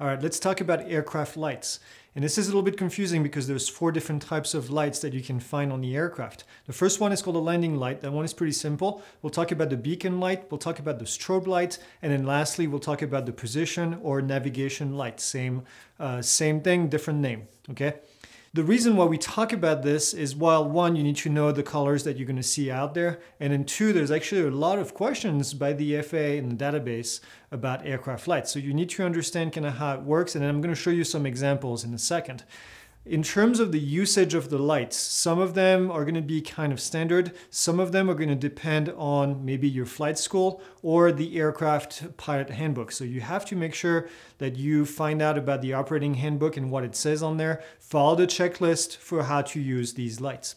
All right, let's talk about aircraft lights. And this is a little bit confusing because there's four different types of lights that you can find on the aircraft. The first one is called a landing light. That one is pretty simple. We'll talk about the beacon light, we'll talk about the strobe light, and then lastly, we'll talk about the position or navigation light. Same, uh, same thing, different name, okay? The reason why we talk about this is while one, you need to know the colors that you're going to see out there, and then two, there's actually a lot of questions by the FAA in the database about aircraft lights. So you need to understand kind of how it works, and I'm going to show you some examples in a second. In terms of the usage of the lights, some of them are going to be kind of standard. Some of them are going to depend on maybe your flight school or the aircraft pilot handbook. So you have to make sure that you find out about the operating handbook and what it says on there. Follow the checklist for how to use these lights.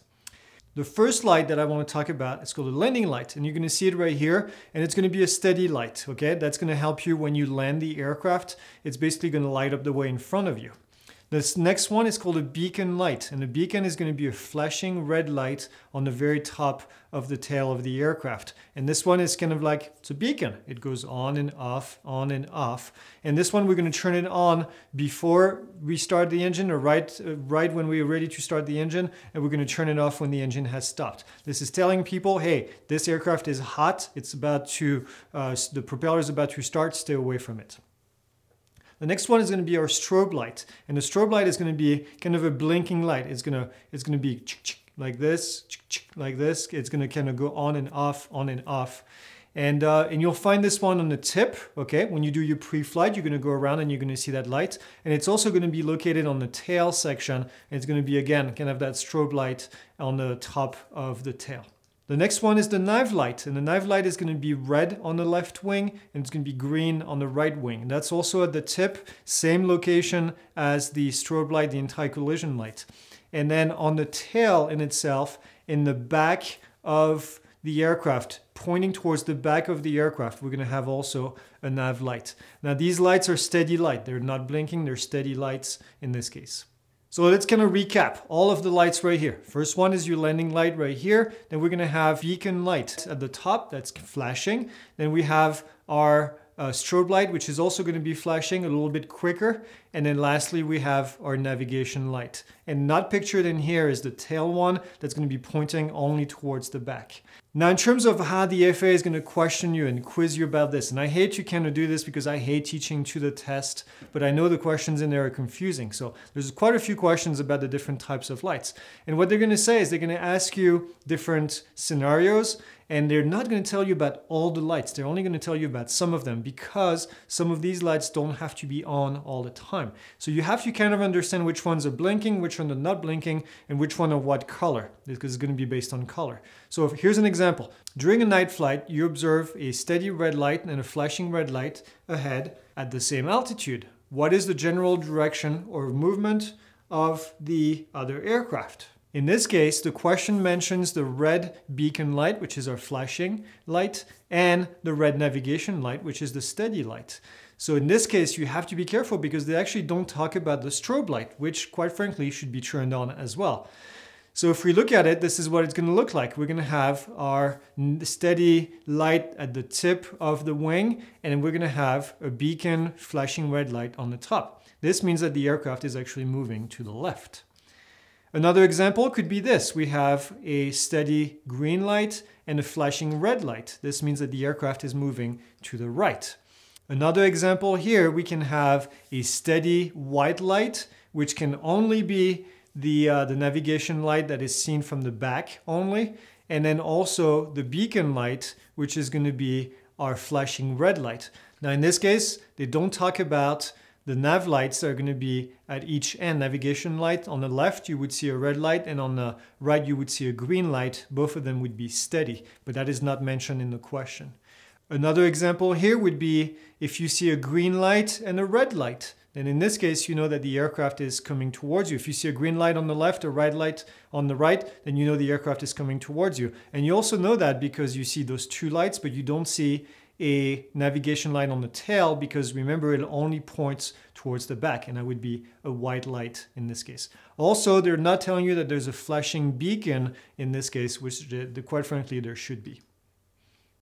The first light that I want to talk about is called a landing light and you're going to see it right here and it's going to be a steady light, okay? That's going to help you when you land the aircraft. It's basically going to light up the way in front of you. This next one is called a beacon light, and the beacon is going to be a flashing red light on the very top of the tail of the aircraft. And this one is kind of like, it's a beacon. It goes on and off, on and off. And this one, we're going to turn it on before we start the engine or right, right when we're ready to start the engine. And we're going to turn it off when the engine has stopped. This is telling people, hey, this aircraft is hot. It's about to, uh, the propeller is about to start, stay away from it. The next one is going to be our strobe light. And the strobe light is going to be kind of a blinking light. It's going to, it's going to be like this, like this. It's going to kind of go on and off, on and off. And, uh, and you'll find this one on the tip, okay? When you do your pre-flight, you're gonna go around and you're gonna see that light. And it's also gonna be located on the tail section. It's gonna be, again, kind of that strobe light on the top of the tail. The next one is the nav light, and the nav light is going to be red on the left wing and it's going to be green on the right wing. That's also at the tip, same location as the strobe light, the anti-collision light. And then on the tail in itself, in the back of the aircraft, pointing towards the back of the aircraft, we're going to have also a nav light. Now these lights are steady light. They're not blinking, they're steady lights in this case. So let's kind of recap all of the lights right here. First one is your landing light right here. Then we're gonna have beacon light at the top that's flashing. Then we have our uh, strobe light, which is also going to be flashing a little bit quicker. And then lastly, we have our navigation light. And not pictured in here is the tail one that's going to be pointing only towards the back. Now, in terms of how the FAA is going to question you and quiz you about this, and I hate kind of do this because I hate teaching to the test, but I know the questions in there are confusing. So there's quite a few questions about the different types of lights. And what they're going to say is they're going to ask you different scenarios and they're not going to tell you about all the lights. They're only going to tell you about some of them because some of these lights don't have to be on all the time. So you have to kind of understand which ones are blinking, which ones are not blinking, and which one are what color, because it's going to be based on color. So if, here's an example. During a night flight, you observe a steady red light and a flashing red light ahead at the same altitude. What is the general direction or movement of the other aircraft? In this case, the question mentions the red beacon light, which is our flashing light, and the red navigation light, which is the steady light. So in this case, you have to be careful because they actually don't talk about the strobe light, which quite frankly should be turned on as well. So if we look at it, this is what it's going to look like. We're going to have our steady light at the tip of the wing, and we're going to have a beacon flashing red light on the top. This means that the aircraft is actually moving to the left. Another example could be this. We have a steady green light and a flashing red light. This means that the aircraft is moving to the right. Another example here, we can have a steady white light, which can only be the, uh, the navigation light that is seen from the back only. And then also the beacon light, which is going to be our flashing red light. Now in this case, they don't talk about the nav lights that are going to be at each end. Navigation light on the left, you would see a red light, and on the right, you would see a green light. Both of them would be steady, but that is not mentioned in the question. Another example here would be if you see a green light and a red light. Then in this case, you know that the aircraft is coming towards you. If you see a green light on the left, a red light on the right, then you know the aircraft is coming towards you. And you also know that because you see those two lights, but you don't see a navigation light on the tail because remember it only points towards the back and that would be a white light in this case. Also, they're not telling you that there's a flashing beacon in this case, which uh, quite frankly there should be.